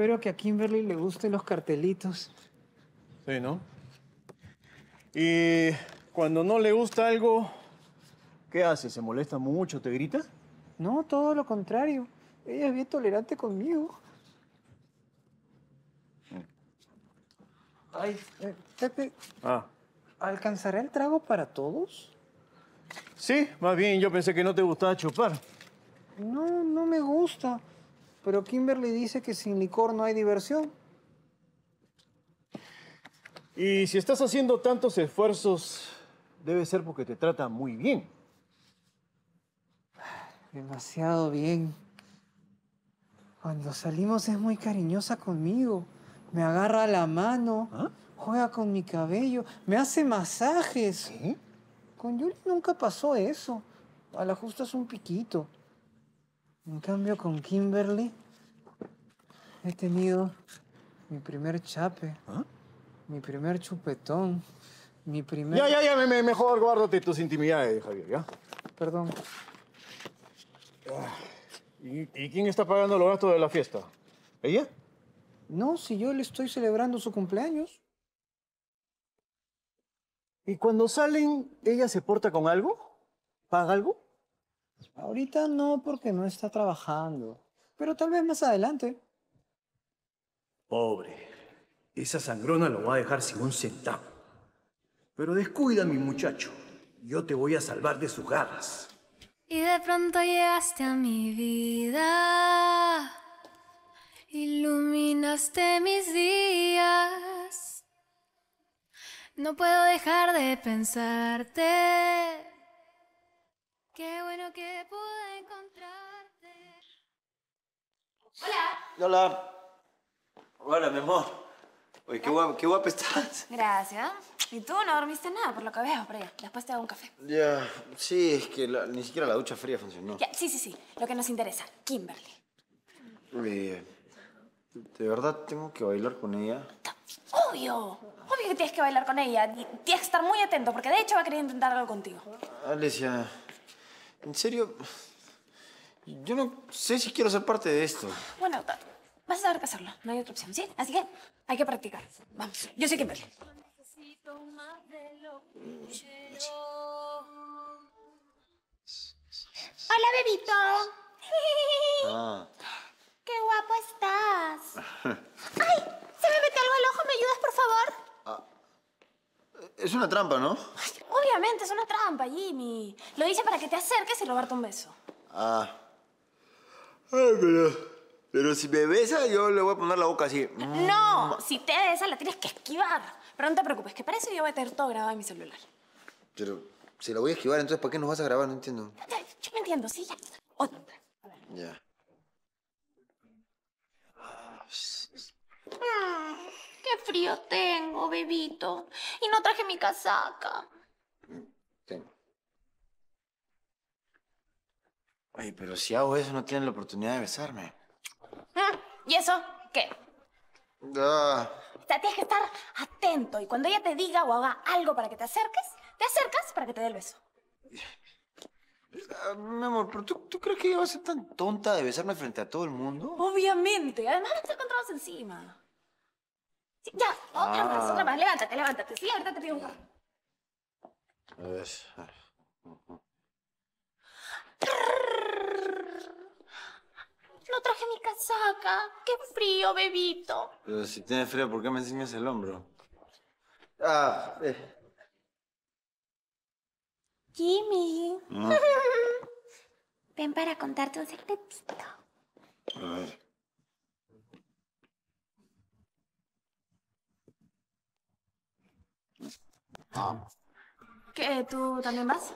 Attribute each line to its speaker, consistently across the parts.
Speaker 1: Espero que a Kimberly le gusten los cartelitos.
Speaker 2: Sí, ¿no? Y cuando no le gusta algo, ¿qué hace? ¿Se molesta mucho? ¿Te grita?
Speaker 1: No, todo lo contrario. Ella es bien tolerante conmigo. Ay, eh, Pepe,
Speaker 2: Ah.
Speaker 1: ¿alcanzará el trago para todos?
Speaker 2: Sí, más bien yo pensé que no te gustaba chupar.
Speaker 1: No, no me gusta. Pero Kimberly dice que sin licor no hay diversión.
Speaker 2: Y si estás haciendo tantos esfuerzos, debe ser porque te trata muy bien.
Speaker 1: Demasiado bien. Cuando salimos es muy cariñosa conmigo. Me agarra la mano,
Speaker 2: ¿Ah?
Speaker 1: juega con mi cabello, me hace masajes.
Speaker 2: ¿Qué?
Speaker 1: Con Yuli nunca pasó eso. A la justa es un piquito. En cambio, con Kimberly he tenido mi primer chape,
Speaker 2: ¿Ah?
Speaker 1: mi primer chupetón, mi primer...
Speaker 2: Ya, ya, ya, me- me- mejor guárdate tus intimidades, Javier, ¿ya?
Speaker 1: Perdón.
Speaker 2: ¿Y, y quién está pagando los gastos de la fiesta? ¿Ella?
Speaker 1: No, si yo le estoy celebrando su cumpleaños.
Speaker 2: ¿Y cuando salen, ella se porta con algo? ¿Paga algo?
Speaker 1: Ahorita no, porque no está trabajando. Pero tal vez más adelante.
Speaker 3: Pobre. Esa sangrona lo va a dejar sin un centavo. Pero descuida, mi muchacho. Yo te voy a salvar de sus garras.
Speaker 4: Y de pronto llegaste a mi vida, iluminaste mis días. No puedo dejar de pensarte. Que pude encontrarte.
Speaker 5: Hola. Hola, mi amor. Oye, qué guapa, qué guapa estás.
Speaker 6: Gracias. Y tú no dormiste nada, por lo que veo, pero ya, después te hago un café.
Speaker 5: Ya, sí, es que la- ni siquiera la ducha fría funcionó.
Speaker 6: Ya, sí, sí, sí. Lo que nos interesa, Kimberly.
Speaker 5: Eh, de verdad tengo que bailar con ella.
Speaker 6: Obvio. Obvio que tienes que bailar con ella. Y tienes que estar muy atento, porque de hecho va a querer intentar algo contigo.
Speaker 5: Alesia, en serio, yo no sé si quiero ser parte de esto.
Speaker 6: Bueno, vas a saber que hacerlo. No hay otra opción, ¿sí? Así que hay que practicar. Vamos. Yo soy Kimberly.
Speaker 4: Necesito más de lo que quiero.
Speaker 7: Hola, bebito.
Speaker 5: Ah,
Speaker 7: Qué guapo estás. ¡Ay! Se me mete algo al ojo. ¿Me ayudas, por favor?
Speaker 5: es una trampa, ¿no?
Speaker 6: Obviamente, es una trampa, Jimmy. Lo hice para que te acerques y robarte un beso.
Speaker 5: Ah. Ay, pero... Pero si me besa, yo le voy a poner la boca así.
Speaker 6: No, si te besa, la tienes que esquivar. Pero no te preocupes, que para eso yo voy a tener todo grabado en mi celular.
Speaker 5: Pero si la voy a esquivar, entonces ¿para qué nos vas a grabar? No entiendo.
Speaker 6: Yo me entiendo, sí, ya. Otra.
Speaker 5: Ya.
Speaker 7: Mm, qué frío tengo, bebito. Y no traje mi casaca.
Speaker 5: Tengo. Ay, pero si hago eso no tienen la oportunidad de besarme.
Speaker 6: Mm, ¿Y eso qué?
Speaker 5: Ah,
Speaker 6: O sea, tienes que estar atento y cuando ella te diga o haga algo para que te acerques, te acercas para que te dé el beso.
Speaker 5: ah, mi amor, ¿pero tú, tú crees que ella va a ser tan tonta de besarme frente a todo el mundo?
Speaker 6: Obviamente. Además, no encontramos encima. Sí, ya, otra más,
Speaker 5: Ah.
Speaker 6: otra más. Levántate, levántate. Sí, ahorita te pido un café.
Speaker 7: No traje mi casaca. Qué frío, bebito.
Speaker 5: Pero si tienes frío, ¿por qué me enseñas el hombro? Ah, eh.
Speaker 7: Jimmy.
Speaker 5: Mm.
Speaker 7: Ven para contarte un secretito.
Speaker 5: A ver.
Speaker 6: ¿Qué? ¿Tú también vas?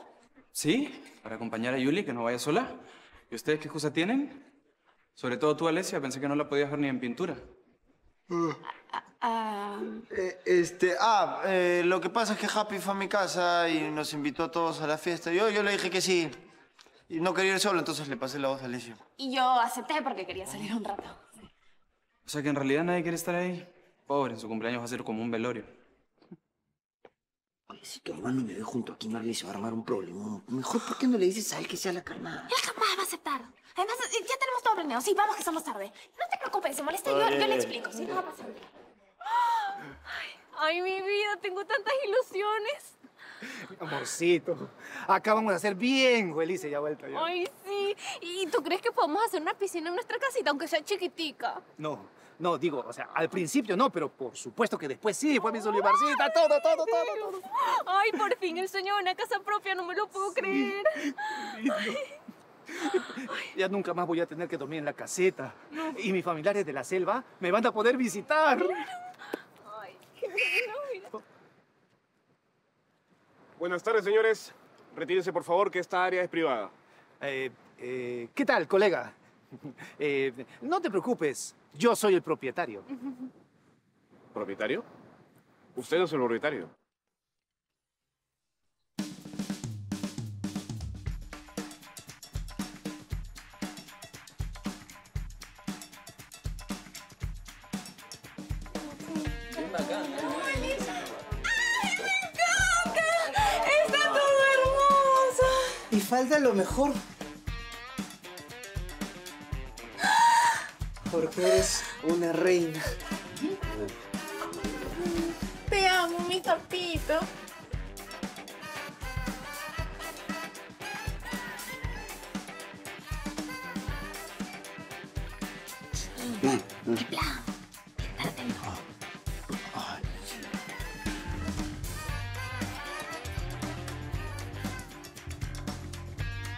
Speaker 8: Sí, para acompañar a Yuli, que no vaya sola. ¿Y ustedes qué excusa tienen? Sobre todo tú, Alesia, pensé que no la podías ver ni en pintura.
Speaker 6: Ah,
Speaker 5: Eh, este, ah, eh, lo que pasa es que Happy fue a mi casa y nos invitó a todos a la fiesta. Yo, yo le dije que sí. Y no quería ir solo, entonces le pasé la voz a Alicia.
Speaker 6: y yo acepté porque quería salir un rato.
Speaker 8: O sea que en realidad nadie quiere estar ahí. Pobre, en su cumpleaños va a ser como un velorio.
Speaker 9: Oye, si tu hermano me ve junto a Kimberly se va a armar un problema. Mejor, ¿por qué no le dices a él que sea la carnada?
Speaker 6: Él jamás va a aceptar. Además, eh, ya tenemos todo planeado. Sí, vamos que somos tarde. No te preocupes. se molesta, yo, yo le explico, ¿sí? No va a pasar.
Speaker 10: Ay, mi vida, tengo tantas ilusiones.
Speaker 11: Amorcito, acá vamos a hacer bien felices ya vuelta ya.
Speaker 10: Ay, sí. ¿Y tú crees que podemos hacer una piscina en nuestra casita, aunque sea chiquitica?
Speaker 11: No, no, digo, o sea, al principio no, pero por supuesto que después sí, después mi Solimarcita, todo, todo, todo, todo.
Speaker 10: Ay, por fin el sueño de una casa propia, no me lo puedo creer.
Speaker 11: Ya nunca más voy a tener que dormir en la caseta. Y mis familiares de la selva me van a poder visitar.
Speaker 10: Ay, qué bueno, mira.
Speaker 12: Buenas tardes, señores. Retírense, por favor, que esta área es privada.
Speaker 11: Eh, eh, ¿Qué tal, colega? Eh, no te preocupes, yo soy el propietario.
Speaker 12: ¿Propietario? Usted no es el propietario.
Speaker 10: ¡Está todo hermoso!
Speaker 1: Y falta lo mejor. Porque eres una reina.
Speaker 10: Te amo, mi sapito.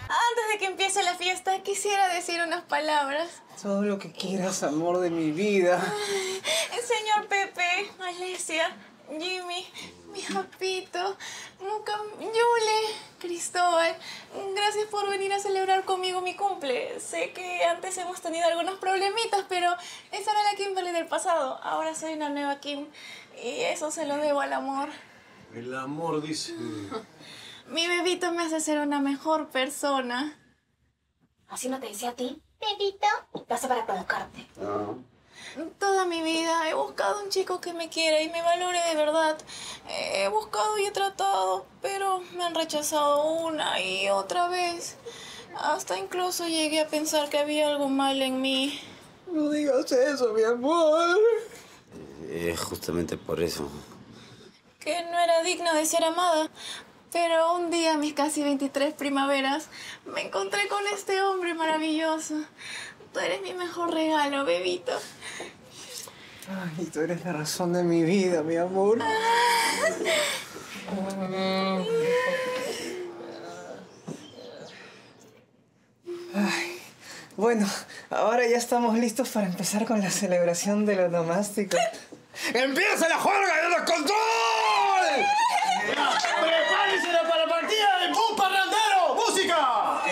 Speaker 10: Antes de que empiece la fiesta, quisiera decir unas palabras.
Speaker 1: Todo lo que quieras, amor de mi vida.
Speaker 10: Señor Pepe, Alesia, Jimmy, mi nunca, Yule, Cristóbal, gracias por venir a celebrar conmigo mi cumple. Sé que antes hemos tenido algunos problemitas, pero esa era la Kimberly del pasado. Ahora soy una nueva Kim y eso se lo debo al amor.
Speaker 3: El amor, dice.
Speaker 10: Mi bebito me hace ser una mejor persona.
Speaker 6: ¿Así no te decía a ti? Lo hace para provocarte.
Speaker 10: Toda mi vida he buscado un chico que me quiera y me valore de verdad. He buscado y he tratado, pero me han rechazado una y otra vez. Hasta incluso llegué a pensar que había algo mal en mí.
Speaker 1: No digas eso, mi amor.
Speaker 9: Es justamente por eso.
Speaker 10: Que no era digna de ser amada. Pero un día, mis casi 23 primaveras, me encontré con este hombre maravilloso. Tú eres mi mejor regalo, bebito.
Speaker 1: Ay, tú eres la razón de mi vida, mi amor. Ay, bueno, ahora ya estamos listos para empezar con la celebración del onomástico.
Speaker 3: ¡Empieza la juerga de descontrol! ¡Prepárense para la partida de ¡Un parrandero! ¡Música!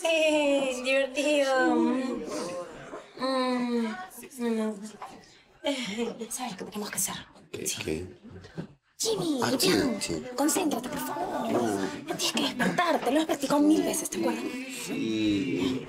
Speaker 6: Sí, divertido. Mm. Eh, ¿Sabes qué tenemos que hacer?
Speaker 9: ¿Qué? qué?
Speaker 6: Jimmy,
Speaker 9: Ah, sí,
Speaker 6: Jan,
Speaker 9: sí.
Speaker 6: concéntrate, por favor. Tienes que despertarte, lo has practicado mil veces, ¿te acuerdas?
Speaker 9: Sí.